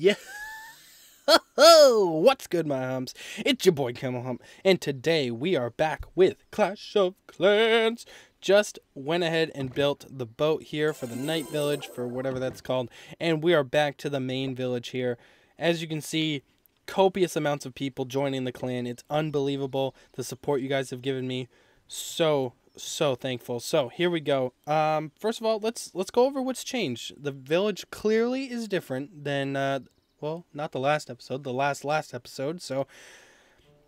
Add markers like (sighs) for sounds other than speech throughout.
Yeah. What's good, my humps? It's your boy Camel Hump, and today we are back with Clash of Clans. Just went ahead and built the boat here for the night village, for whatever that's called, and we are back to the main village here. As you can see, copious amounts of people joining the clan. It's unbelievable the support you guys have given me. So so thankful. So here we go. Um, first of all, let's let's go over what's changed. The village clearly is different than uh, well, not the last episode, the last last episode. So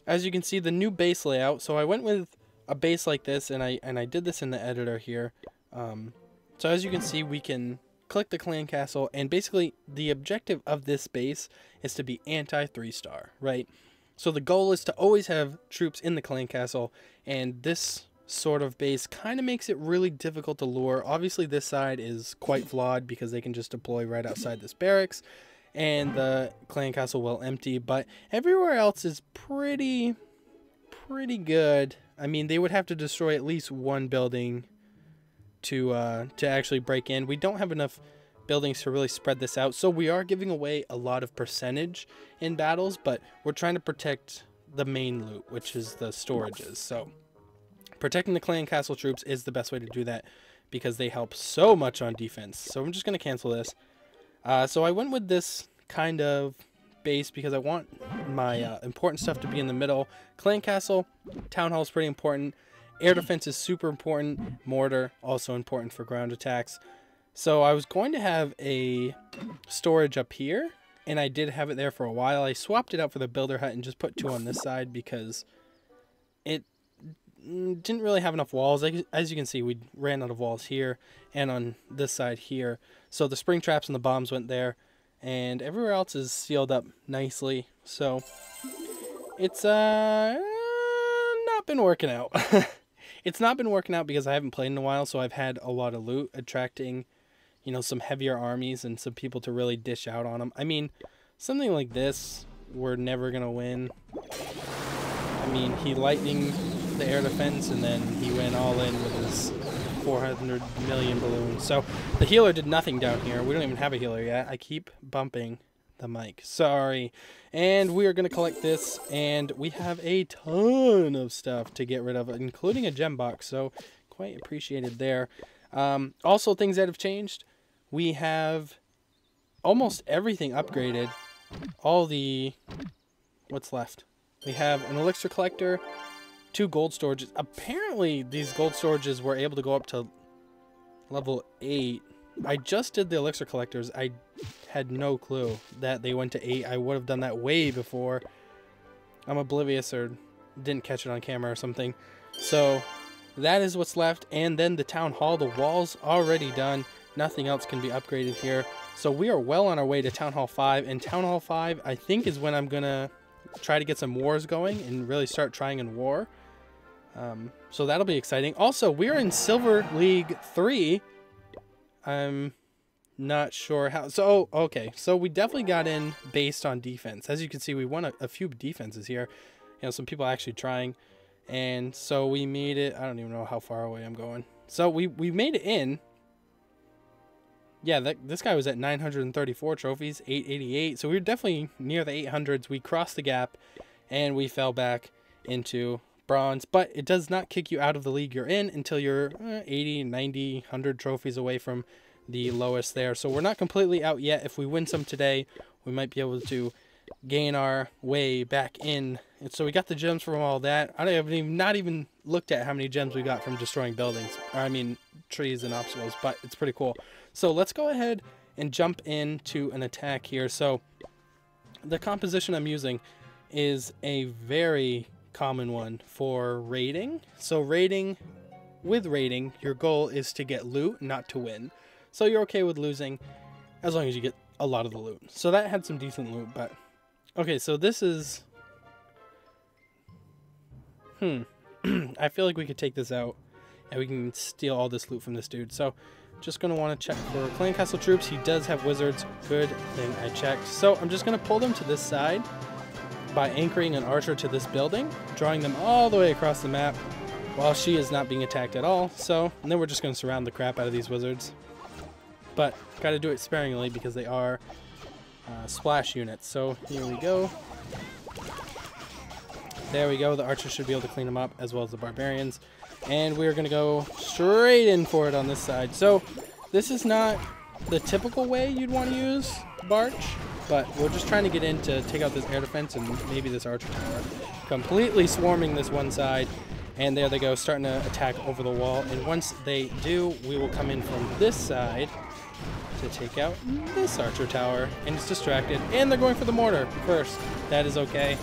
as you can see, the new base layout. So I went with a base like this, and I and I did this in the editor here. Um, so as you can see, we can click the clan castle, and basically the objective of this base is to be anti three star, right? So the goal is to always have troops in the clan castle, and this sort of base kind of makes it really difficult to lure. Obviously, this side is quite flawed because they can just deploy right outside this barracks and the clan castle will empty, but everywhere else is pretty, pretty good. I mean, they would have to destroy at least one building to uh, to actually break in. We don't have enough buildings to really spread this out, so we are giving away a lot of percentage in battles, but we're trying to protect the main loot, which is the storages. So protecting the clan castle troops is the best way to do that because they help so much on defense. So I'm just going to cancel this. Uh, so I went with this kind of base because I want my uh, important stuff to be in the middle. Clan castle, town hall is pretty important. Air defense is super important. Mortar, also important for ground attacks. So I was going to have a storage up here, and I did have it there for a while. I swapped it out for the builder hut and just put two on this side because it didn't really have enough walls. As you can see, we ran out of walls here and on this side here. So the spring traps and the bombs went there, and everywhere else is sealed up nicely. So it's uh not been working out. (laughs) it's not been working out because I haven't played in a while, so I've had a lot of loot attracting, you know, some heavier armies and some people to really dish out on them. I mean, something like this, we're never gonna win. I mean, he lightning the air defense, and then he went all in with his 400 million balloons. So the healer did nothing down here. We don't even have a healer yet. I keep bumping the mic. Sorry. And we are going to collect this, and we have a ton of stuff to get rid of, including a gem box. So quite appreciated there. Um, also, things that have changed. We have almost everything upgraded. All the... What's left? We have an elixir collector, two gold storages. Apparently, these gold storages were able to go up to level 8. I just did the elixir collectors. I had no clue that they went to 8. I would have done that way before. I'm oblivious or didn't catch it on camera or something. So, that is what's left. And then the town hall, the wall's already done. Nothing else can be upgraded here. So we are well on our way to Town Hall 5. And Town Hall 5, I think, is when I'm going to try to get some wars going and really start trying in war. Um, so that'll be exciting. Also, we're in Silver League 3. I'm not sure how. So, oh, okay. So we definitely got in based on defense. As you can see, we won a, a few defenses here. You know, some people actually trying. And so we made it. I don't even know how far away I'm going. So we, we made it in. Yeah, that, this guy was at 934 trophies, 888. So we were definitely near the 800s. We crossed the gap and we fell back into bronze, but it does not kick you out of the league you're in until you're uh, 80, 90, 100 trophies away from the lowest there. So we're not completely out yet. If we win some today, we might be able to gain our way back in. And so we got the gems from all that. I haven't even not even looked at how many gems we got from destroying buildings. I mean trees and obstacles, but it's pretty cool. So let's go ahead and jump into an attack here. So the composition I'm using is a very common one for raiding. So raiding, with raiding, your goal is to get loot, not to win. So you're okay with losing as long as you get a lot of the loot. So that had some decent loot, but... Okay, so this is... Hmm. (clears throat) I feel like we could take this out and we can steal all this loot from this dude. So just going to want to check for Clan Castle troops. He does have wizards. Good thing I checked. So I'm just going to pull them to this side by anchoring an archer to this building, drawing them all the way across the map while she is not being attacked at all. So, and then we're just going to surround the crap out of these wizards. But, got to do it sparingly because they are uh, splash units. So here we go. There we go. The archers should be able to clean them up as well as the barbarians. And we're going to go straight in for it on this side. So this is not the typical way you'd want to use Barch, but we're just trying to get in to take out this air defense and maybe this archer tower. Completely swarming this one side. And there they go, starting to attack over the wall. And once they do, we will come in from this side to take out this archer tower. And it's distracted. And they're going for the mortar first. That is okay.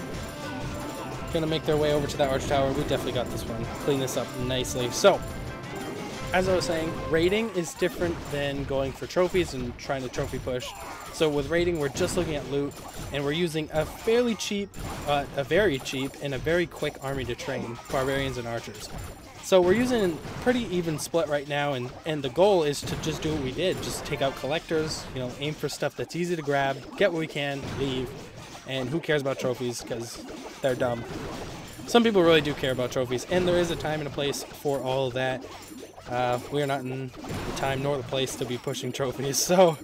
Gonna make their way over to that arch tower. We definitely got this one. Clean this up nicely. So, as I was saying, raiding is different than going for trophies and trying to trophy push. So with raiding, we're just looking at loot, and we're using a fairly cheap, uh, a very cheap, and a very quick army to train, barbarians and archers. So we're using pretty even split right now, and, and the goal is to just do what we did, just take out collectors, you know, aim for stuff that's easy to grab, get what we can, leave, and who cares about trophies because they're dumb. Some people really do care about trophies, and there is a time and a place for all of that. Uh, we are not in the time nor the place to be pushing trophies, (laughs) so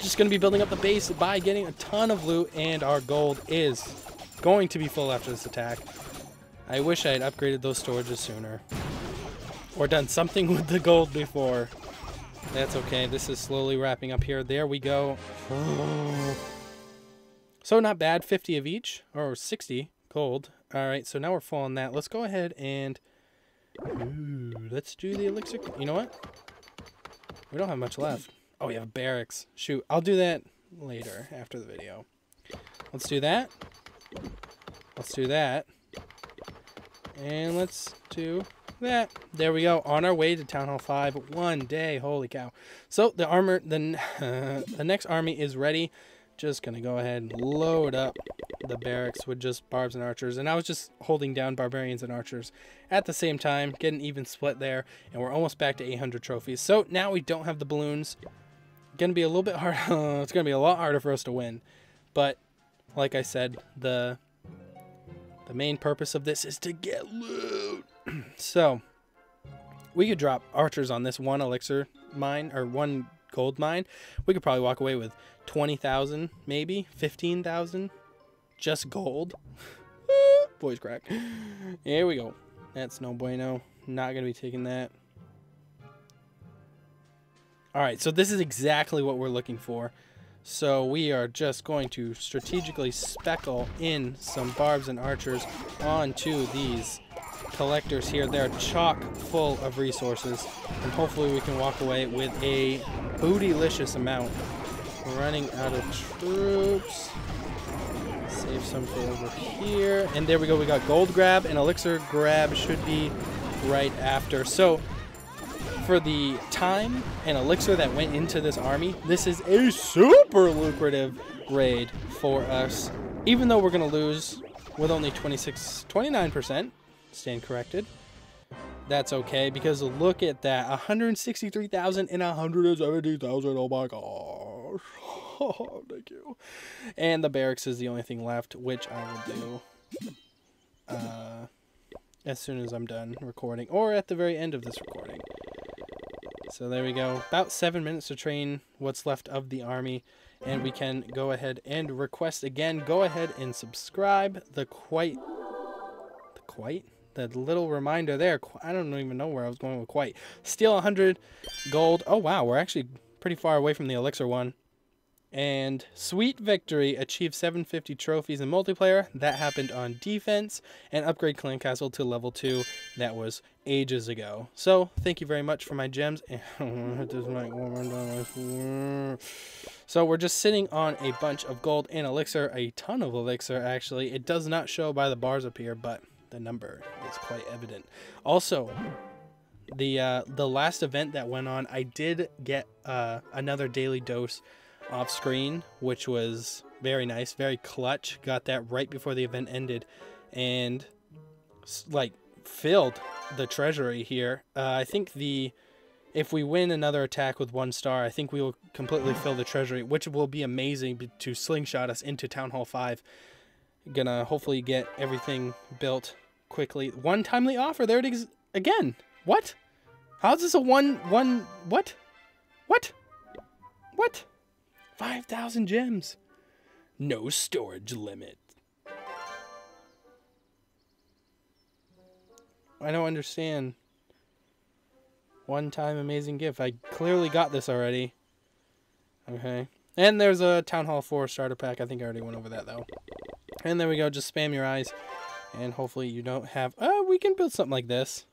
just going to be building up the base by getting a ton of loot, and our gold is going to be full after this attack. I wish I had upgraded those storages sooner. Or done something (laughs) with the gold before. That's okay. This is slowly wrapping up here. There we go. (sighs) So not bad. 50 of each. Or 60 gold. Alright, so now we're full on that. Let's go ahead and... Ooh, let's do the elixir. You know what? We don't have much left. Oh, we have barracks. Shoot, I'll do that later after the video. Let's do that. Let's do that. And let's do that. There we go. On our way to Town Hall 5. One day. Holy cow. So the armor, the, uh, (laughs) the next army is ready. Just going to go ahead and load up the barracks with just barbs and archers. And I was just holding down barbarians and archers at the same time. Getting even split there. And we're almost back to 800 trophies. So now we don't have the balloons. Going to be a little bit hard. (laughs) it's going to be a lot harder for us to win. But like I said, the the main purpose of this is to get loot. (clears throat) so, we could drop archers on this one elixir mine, or one gold mine. We could probably walk away with 20,000, maybe 15,000. Just gold. (laughs) Boys crack. Here we go. That's no bueno. Not going to be taking that. Alright, so this is exactly what we're looking for. So we are just going to strategically speckle in some barbs and archers onto these collectors here. They're chock full of resources, and hopefully we can walk away with a bootylicious amount. We're running out of troops. Save some for over here. And there we go. We got gold grab and elixir grab should be right after. So for the time and elixir that went into this army, this is a super lucrative raid for us. Even though we're going to lose with only 26, 29%, stand corrected. That's okay because look at that 163,000 and 170,000. Oh my gosh. (laughs) Oh, thank you. And the barracks is the only thing left, which I will do uh, as soon as I'm done recording or at the very end of this recording. So there we go. About seven minutes to train what's left of the army. And we can go ahead and request again. Go ahead and subscribe. The quite... The quite? The little reminder there. I don't even know where I was going with quite. Steal 100 gold. Oh, wow. We're actually pretty far away from the elixir one. And Sweet Victory achieved 750 trophies in multiplayer. That happened on defense. And upgrade Clan Castle to level 2. That was ages ago. So, thank you very much for my gems. (laughs) so, we're just sitting on a bunch of gold and elixir. A ton of elixir, actually. It does not show by the bars up here, but the number is quite evident. Also, the uh, the last event that went on, I did get uh, another daily dose off screen, which was very nice, very clutch. Got that right before the event ended, and like filled the treasury here. Uh, I think the if we win another attack with one star, I think we will completely fill the treasury, which will be amazing to slingshot us into Town Hall 5. Gonna hopefully get everything built quickly. One timely offer. There it is again. What? How's this a one one what? What? What? 5,000 gems. No storage limit. I don't understand. One time amazing gift. I clearly got this already. Okay. And there's a Town Hall 4 starter pack. I think I already went over that though. And there we go. Just spam your eyes. And hopefully you don't have... Oh, we can build something like this.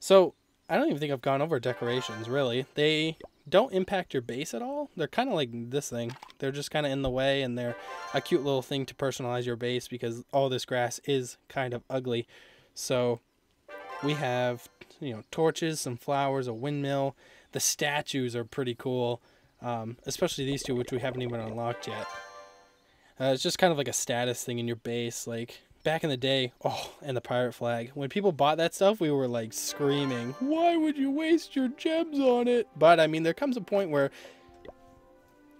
So, I don't even think I've gone over decorations, really. They don't impact your base at all. They're kind of like this thing. They're just kind of in the way, and they're a cute little thing to personalize your base because all this grass is kind of ugly. So, we have, you know, torches, some flowers, a windmill. The statues are pretty cool, um, especially these two, which we haven't even unlocked yet. Uh, it's just kind of like a status thing in your base. Like, back in the day, oh, and the pirate flag. When people bought that stuff, we were like screaming, why would you waste your gems on it? But I mean, there comes a point where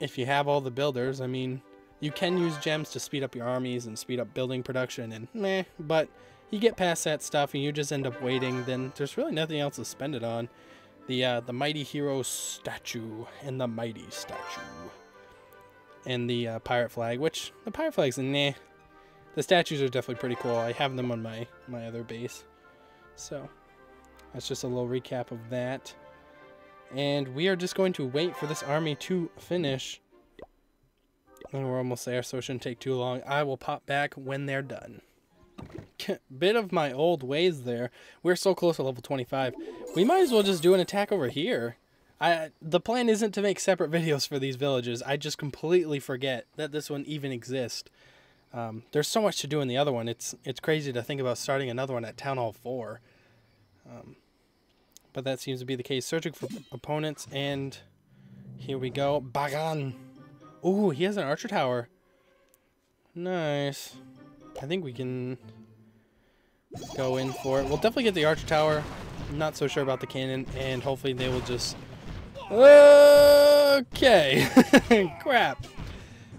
if you have all the builders, I mean, you can use gems to speed up your armies and speed up building production and meh, but you get past that stuff and you just end up waiting, then there's really nothing else to spend it on. The, uh, the Mighty Hero statue and the Mighty statue. And the uh, pirate flag, which the pirate flag's nah, the statues are definitely pretty cool. I have them on my, my other base. So, that's just a little recap of that. And we are just going to wait for this army to finish. And we're almost there, so it shouldn't take too long. I will pop back when they're done. (laughs) Bit of my old ways there. We're so close to level 25. We might as well just do an attack over here. I, the plan isn't to make separate (laughs) videos for these villages. I just completely forget that this one even exists. Um, there's so much to do in the other one. It's it's crazy to think about starting another one at Town Hall 4. Um, but that seems to be the case. Searching for opponents, and here we go. Bagan. Ooh, he has an archer tower. Nice. I think we can go in for it. We'll definitely get the archer tower. Not so sure about the cannon, and hopefully they will just... Okay. (laughs) Crap.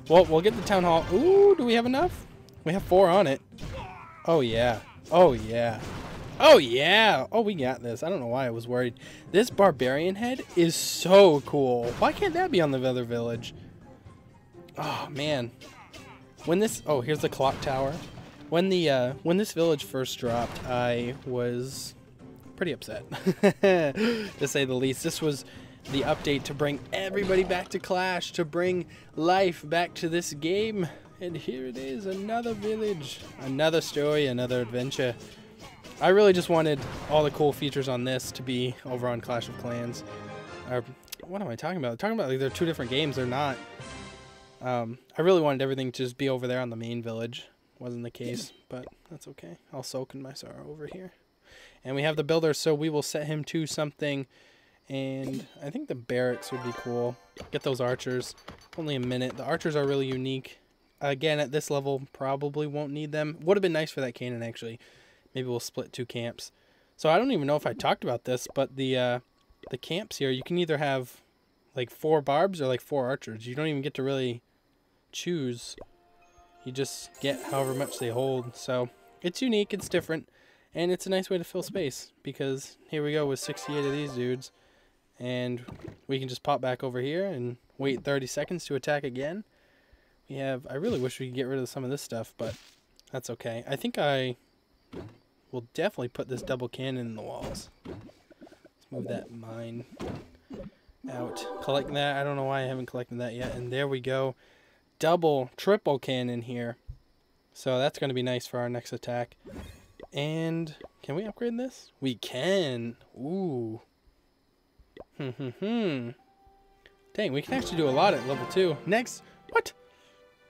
Well, we'll get the town hall. Ooh, do we have enough? We have four on it. Oh, yeah. Oh, yeah. Oh, yeah. Oh, we got this. I don't know why I was worried. This barbarian head is so cool. Why can't that be on the other village? Oh, man. When this... Oh, here's the clock tower. When the uh, when this village first dropped, I was pretty upset, (laughs) to say the least. This was the update to bring everybody back to Clash, to bring life back to this game. And here it is, another village, another story, another adventure. I really just wanted all the cool features on this to be over on Clash of Clans. Or, what am I talking about? I'm talking about like they're two different games. They're not. Um, I really wanted everything to just be over there on the main village. Wasn't the case, but that's okay. I'll soak in my sorrow over here. And we have the builder, so we will set him to something and I think the barracks would be cool. Get those archers. Only a minute. The archers are really unique. Again, at this level, probably won't need them. Would have been nice for that cannon, actually. Maybe we'll split two camps. So I don't even know if I talked about this, but the uh, the camps here, you can either have like four barbs or like four archers. You don't even get to really choose. You just get however much they hold. So it's unique, it's different, and it's a nice way to fill space because here we go with 68 of these dudes and we can just pop back over here and wait 30 seconds to attack again. We have, I really wish we could get rid of some of this stuff, but that's okay. I think I will definitely put this double cannon in the walls. Let's move that mine out. Collect that. I don't know why I haven't collected that yet. And there we go. Double, triple cannon here. So that's going to be nice for our next attack. And can we upgrade this? We can. Ooh. Hmm, hmm, hmm. Dang, we can actually do a lot at level 2. Next, what?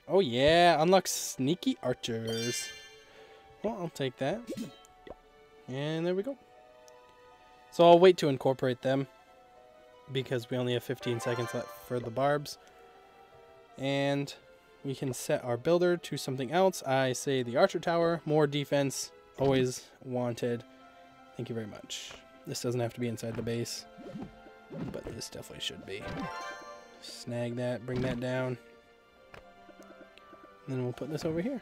Oh yeah, unlock sneaky archers. Well, I'll take that. And there we go. So I'll wait to incorporate them because we only have 15 seconds left for the barbs. And we can set our builder to something else. I say the archer tower, more defense, always wanted. Thank you very much. This doesn't have to be inside the base. But this definitely should be. Snag that, bring that down. And then we'll put this over here.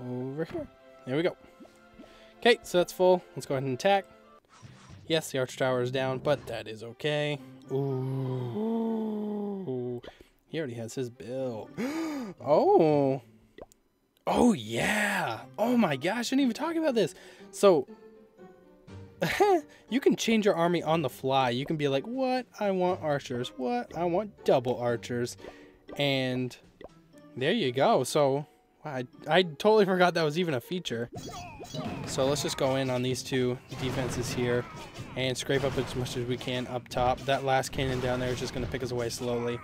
Over here. There we go. Okay, so that's full. Let's go ahead and attack. Yes, the archer tower is down, but that is okay. Ooh. He already has his bill. (gasps) oh. Oh, yeah. Oh, my gosh. I didn't even talk about this. So, (laughs) you can change your army on the fly. You can be like, what? I want archers. What? I want double archers. And there you go. So, I, I totally (laughs) forgot that was even a feature. So let's just go in on these two defenses here and scrape up as much as we can up top. That last cannon down there is just going to pick us away slowly.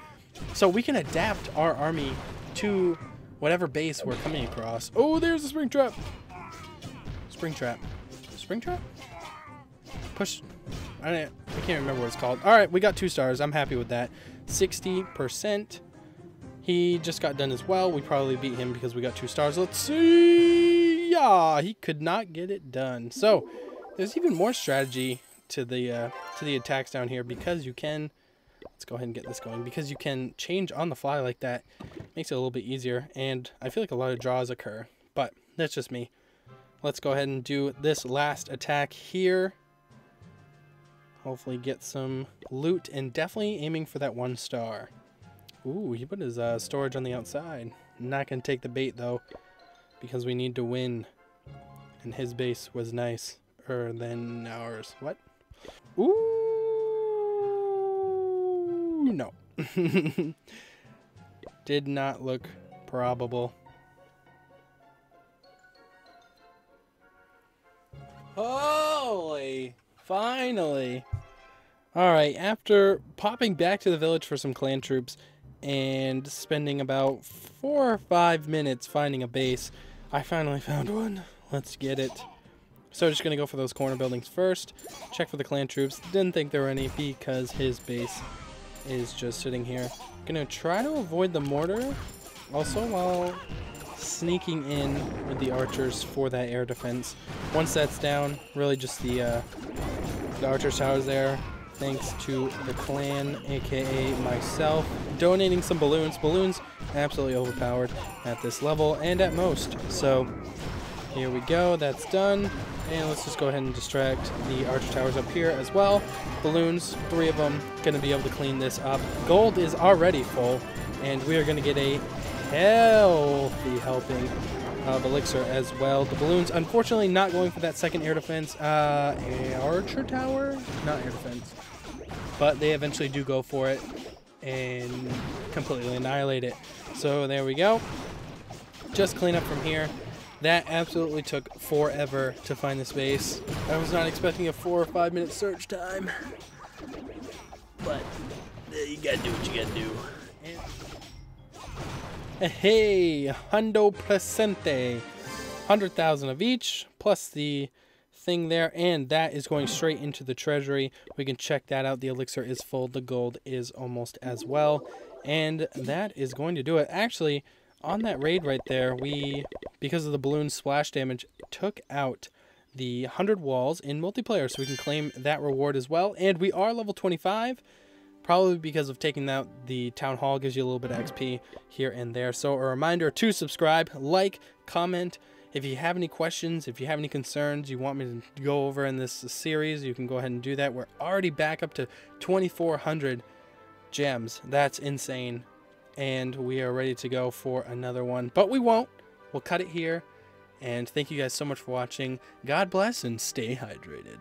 So we can adapt our army to whatever base we're coming across. Oh, there's a spring trap. Spring trap. Spring trap? Push. I, I can't remember what it's called. All right, we got two stars. I'm happy with that. 60%. He just got done as well. We probably beat him because we got two stars. Let's see. Yeah, he could not get it done. So there's even more strategy to the uh, to the attacks down here because you can. Let's go ahead and get this going because you can change on the fly like that. Makes it a little bit easier, and I feel like a lot of draws occur. But that's just me. Let's go ahead and do this last attack here. Hopefully get some loot and definitely aiming for that one star. Ooh, he put his uh, storage on the outside. Not going to take the bait, though, because we need to win. And his base was nicer than ours. What? Ooh, no. (laughs) Did not look probable. Holy! Finally! Alright, after popping back to the village for some clan troops, and spending about four or five minutes finding a base. I finally found one. Let's get it. So just going to go for those corner buildings first. Check for the clan troops. Didn't think there were any because his base is just sitting here. Going to try to avoid the mortar. Also while sneaking in with the archers for that air defense. Once that's down, really just the, uh, the archer towers there thanks to the clan, aka myself, donating some balloons. Balloons absolutely overpowered at this level and at most. So here we go, that's done. And let's just go ahead and distract the archer towers up here as well. Balloons, three of them, gonna be able to clean this up. Gold is already full, and we are gonna get a healthy helping of elixir as well. The balloons, unfortunately, not going for that second air defense. Uh, archer tower? Not air defense. But they eventually do go for it and completely annihilate it. So there we go. Just clean up from here. That absolutely took forever to find this base. I was not expecting a four or five minute search time. But you gotta do what you gotta do. Hey, hundo presente. 100,000 of each, plus the thing there, and that is going straight into the treasury. We can check that out. The elixir is full. The gold is almost as well. And that is going to do it. Actually, on that raid right there, we, because of the balloon splash damage, took out the 100 walls in multiplayer, so we can claim that reward as well. And we are level 25, probably because of taking out the town hall gives you a little bit of XP here and there. So a reminder to subscribe, like, comment, if you have any questions, if you have any concerns you want me to go over in this series, you can go ahead and do that. We're already back up to 2,400 gems. That's insane. And we are ready to go for another one. But we won't. We'll cut it here. And thank you guys so much for watching. God bless and stay hydrated.